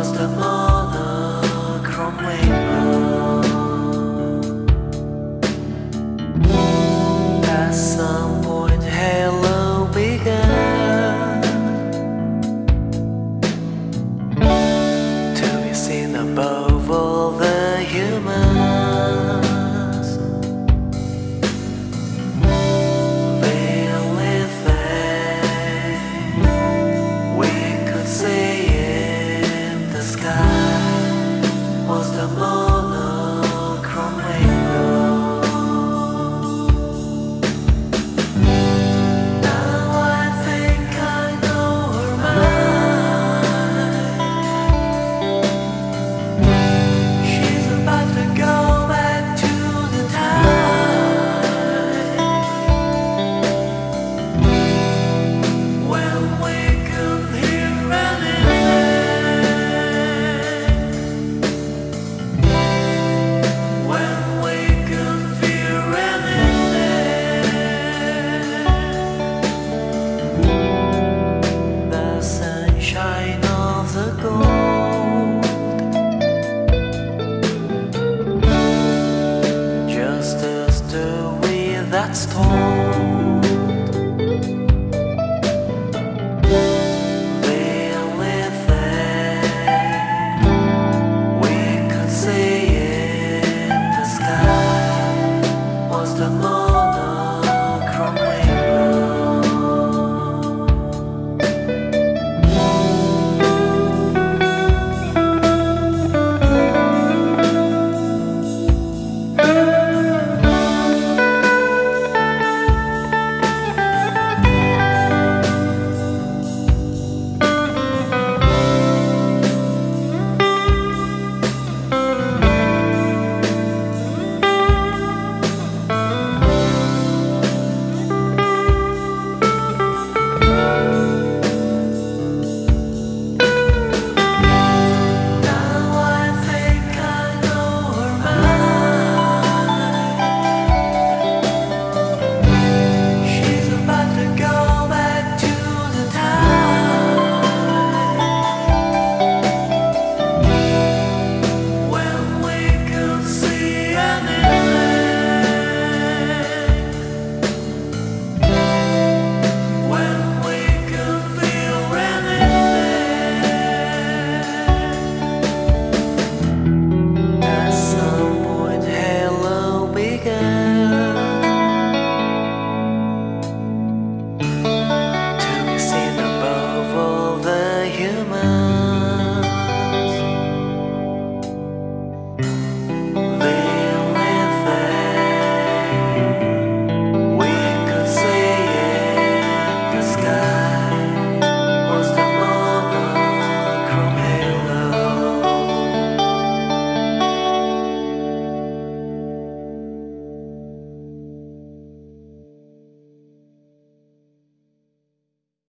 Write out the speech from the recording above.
was the monochrome was the that's tall.